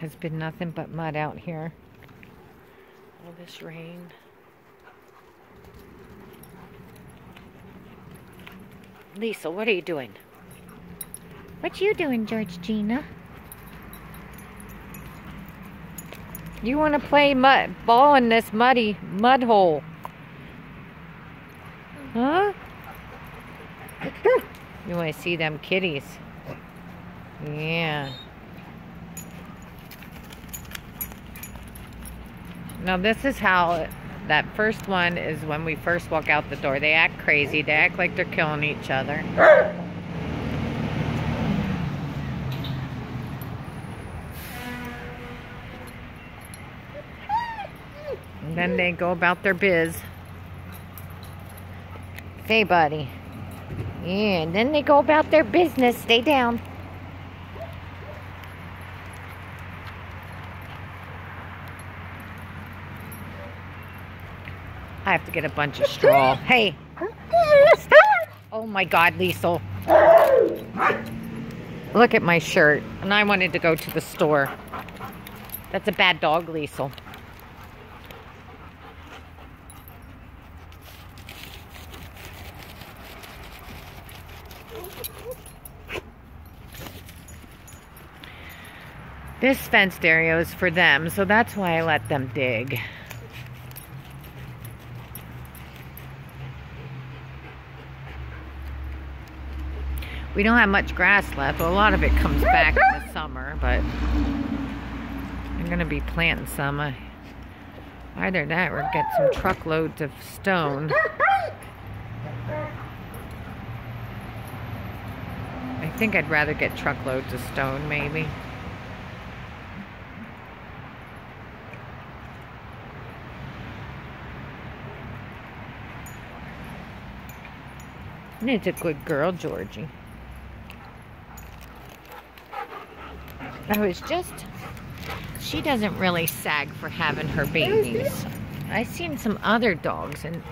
has been nothing but mud out here. All this rain. Lisa, what are you doing? What you doing, Georgina? You want to play mud ball in this muddy mud hole? Huh? You want to see them kitties? Yeah. Now this is how that first one is when we first walk out the door. They act crazy. They act like they're killing each other. And then they go about their biz. Hey, buddy. Yeah, and then they go about their business. Stay down. I have to get a bunch of straw. Hey. Oh my God, Liesel. Look at my shirt. And I wanted to go to the store. That's a bad dog, Liesel. This fenced area is for them, so that's why I let them dig. We don't have much grass left. A lot of it comes back in the summer, but I'm going to be planting some. Either that or get some truckloads of stone. I think I'd rather get truckloads of stone, maybe. It's a good girl, Georgie. I was just, she doesn't really sag for having her babies. I've seen some other dogs and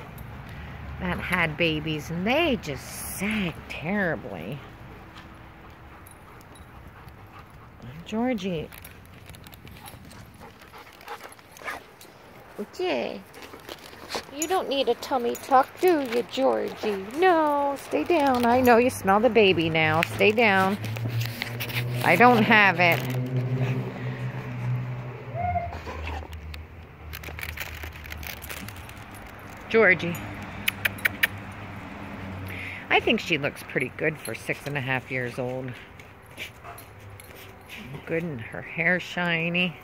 that had babies and they just sag terribly. Georgie. Okay. You don't need a tummy tuck, do you, Georgie? No, stay down. I know you smell the baby now. Stay down. I don't have it. Georgie. I think she looks pretty good for six and a half years old. Good and her hair shiny.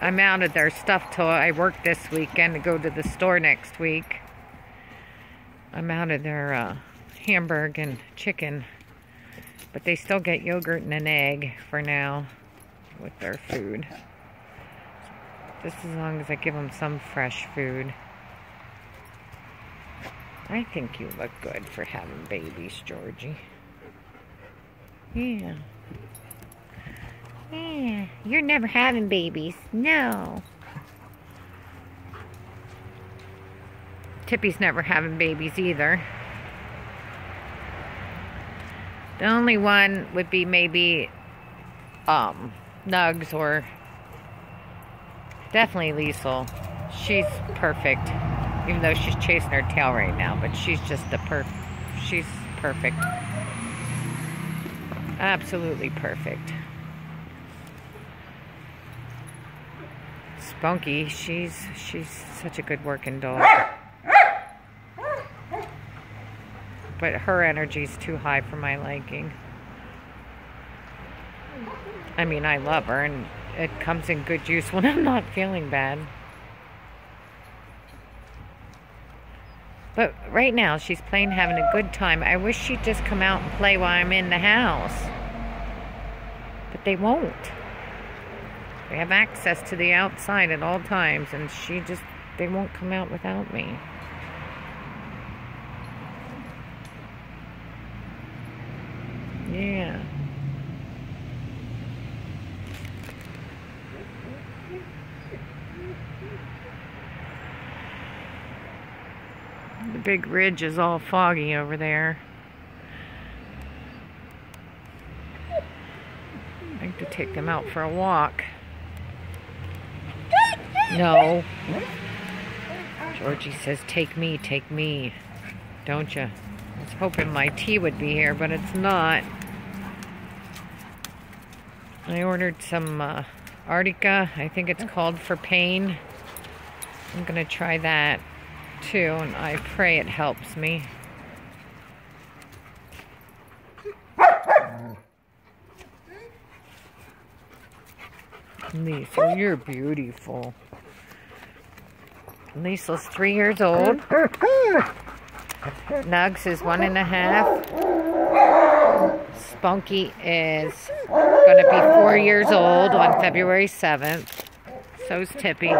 I'm out of their stuff till I work this weekend to go to the store next week. I'm out of their uh, hamburger and chicken. But they still get yogurt and an egg for now with their food. Just as long as I give them some fresh food. I think you look good for having babies, Georgie. Yeah. Yeah, you're never having babies. No. Tippy's never having babies either. The only one would be maybe um, Nugs or definitely Liesel. She's perfect, even though she's chasing her tail right now, but she's just the perf she's perfect. Absolutely perfect. Spunky, she's she's such a good working dog. But her energy's too high for my liking. I mean, I love her and it comes in good use when I'm not feeling bad. But right now, she's playing, having a good time. I wish she'd just come out and play while I'm in the house. But they won't. They have access to the outside at all times, and she just, they won't come out without me. Yeah. Big ridge is all foggy over there. I like to take them out for a walk. No. Georgie says, take me, take me. Don't you? I was hoping my tea would be here, but it's not. I ordered some uh, Artica. I think it's called for pain. I'm going to try that too, and I pray it helps me. Lisa, you're beautiful. Lisa's three years old. Nugs is one and a half. Spunky is going to be four years old on February 7th. So's Tippy.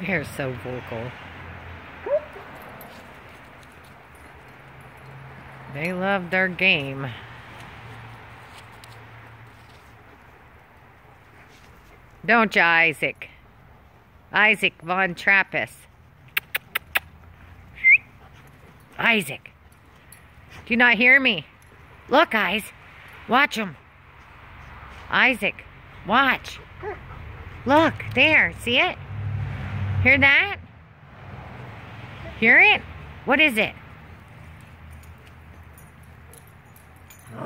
They're so vocal. They love their game. Don't you, Isaac? Isaac von Trappist. Isaac. Do you not hear me? Look, guys. Watch him. Isaac, watch. Look, there. See it? Hear that? Hear it? What is it?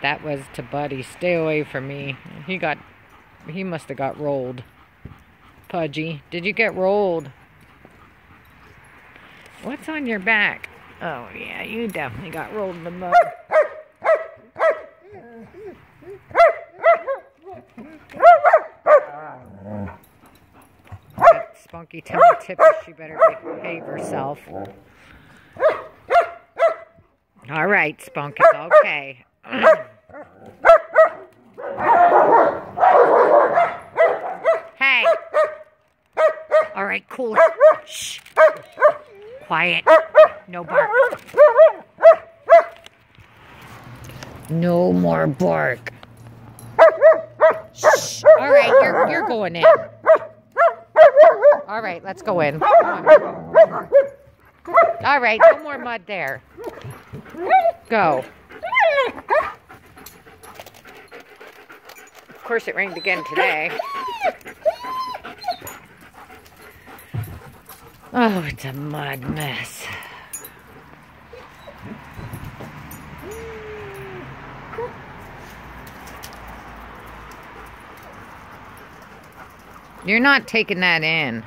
that was to Buddy. Stay away from me. He got, he must have got rolled. Pudgy, did you get rolled? What's on your back? Oh yeah, you definitely got rolled in the mud. Spunky telling Tippy she better behave herself. All right, Spunky, okay. hey. All right, cool. Shh. Quiet. No bark. No more bark. Shh. All right, you're, you're going in. All right, let's go in. All right, no more mud there. Go. Of course, it rained again today. Oh, it's a mud mess. You're not taking that in.